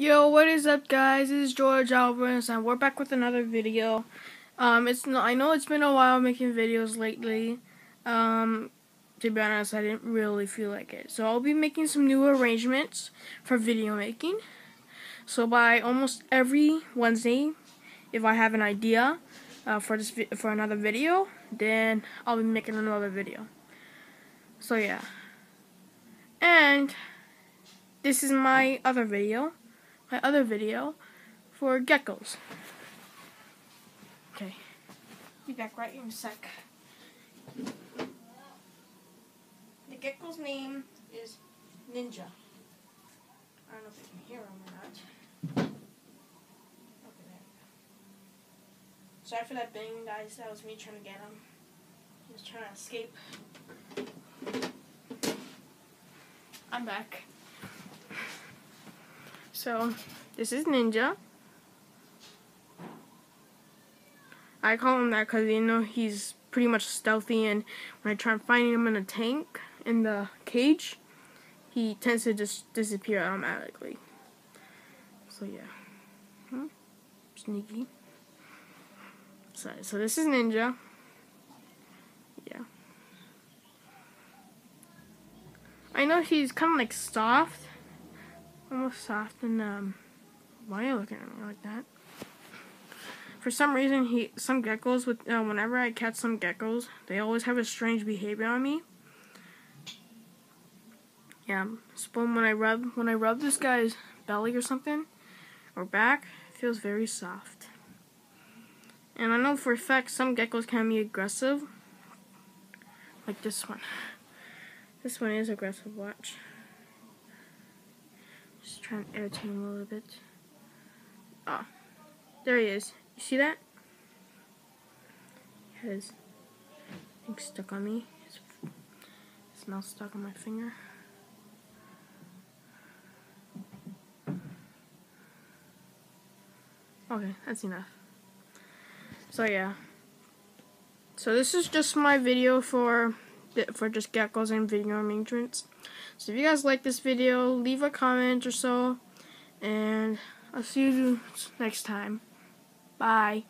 Yo, what is up, guys? Is George Alvarez, and we're back with another video. Um, it's no, I know it's been a while making videos lately. Um, to be honest, I didn't really feel like it. So I'll be making some new arrangements for video making. So by almost every Wednesday, if I have an idea uh, for this for another video, then I'll be making another video. So yeah, and this is my other video my other video for geckos. Okay, be back right in a sec. The gecko's name is Ninja. I don't know if you can hear him or not. Okay, there Sorry for that bang, guys. That was me trying to get him. He was trying to escape. I'm back. So, this is Ninja. I call him that because, you know, he's pretty much stealthy, and when I try and find him in a tank, in the cage, he tends to just disappear automatically. So, yeah. Hmm? Sneaky. Sorry, so this is Ninja. Yeah. I know he's kind of like soft, almost soft and um why are you looking at me like that? For some reason he some geckos with uh, whenever I catch some geckos, they always have a strange behavior on me. Yeah, spoon when I rub when I rub this guy's belly or something or back, it feels very soft. And I know for a fact some geckos can be aggressive. Like this one. This one is aggressive, watch. Just trying to irritate him a little bit. Oh, there he is. You see that? He has ink stuck on me. His mouth stuck on my finger. Okay, that's enough. So yeah. So this is just my video for for just geckos and video arrangements. So if you guys like this video, leave a comment or so, and I'll see you next time. Bye.